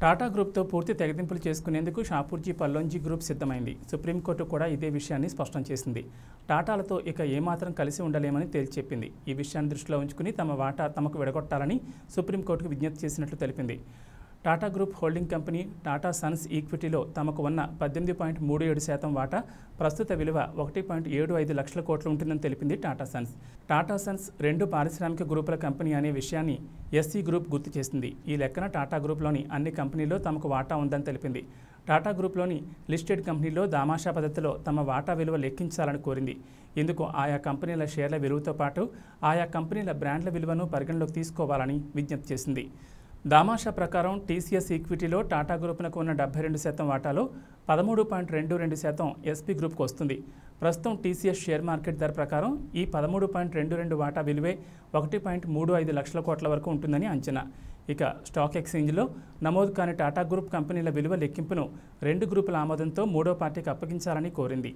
టాటా గ్రూప్తో పూర్తి తెగదింపులు చేసుకునేందుకు షాపూర్జీ పల్లోంజీ గ్రూప్ సిద్ధమైంది. సుప్రీంకోర్టు కూడా ఇదే విషయాన్ని స్పష్టం చేసింది. టాటాలతో ఇక ఏమాత్రం కలిసి ఉండలేమని తేల్చెప్పింది. ఈ విషయాన్ని దృష్టిలో ఉంచుకుని తమ వాటా తమకు విడగొట్టాలని సుప్రీంకోర్టుకు విజ్ఞప్తి చేసినట్లు తెలిపింది. Tata group holding company Tata sons ఈక్విటీలో తమకు ఉన్న పద్దెనిమిది పాయింట్ మూడు ఏడు శాతం వాటా ప్రస్తుత విలువ ఒకటి పాయింట్ ఏడు ఐదు లక్షల కోట్లు ఉంటుందని తెలిపింది టాటా సన్స్. టాటా సన్స్ రెండు పారిశ్రామిక గ్రూపుల కంపెనీ అనే విషయాన్ని ఎస్సీ గ్రూప్ గుర్తు చేసింది. ఈ లెక్కన టాటా గ్రూప్లోని అన్ని కంపెనీల్లో తమకు వాటా ఉందని తెలిపింది. టాటా గ్రూప్లోని లిస్టెడ్ కంపెనీలో దామాషా పద్ధతిలో తమ వాటా విలువ లెక్కించాలని కోరింది. ఇందుకు ఆయా కంపెనీల షేర్ల విలువతో పాటు ఆయా కంపెనీల బ్రాండ్ల విలువను పరిగణలోకి తీసుకోవాలని విజ్ఞప్తి చేసింది. దామాషా ప్రకారం టీసీఎస్ ఈక్విటీలో టాటా గ్రూప్నకు ఉన్న డెబ్బై రెండు శాతం వాటాలో పదమూడు పాయింట్ రెండు రెండు శాతం ఎస్పీ గ్రూప్కు వస్తుంది. ప్రస్తుతం టీసీఎస్ షేర్ మార్కెట్ ధర ప్రకారం ఈ పదమూడు పాయింట్ రెండు రెండు వాటా విలువే ఒకటి పాయింట్ మూడు ఐదు లక్షల కోట్ల వరకు ఉంటుందని అంచనా. ఇక స్టాక్ ఎక్స్చేంజ్లో నమోదు కాని టాటా గ్రూప్ కంపెనీల విలువ లెక్కింపును రెండు గ్రూపుల ఆమోదంతో మూడో పార్టీకి అప్పగించాలని కోరింది.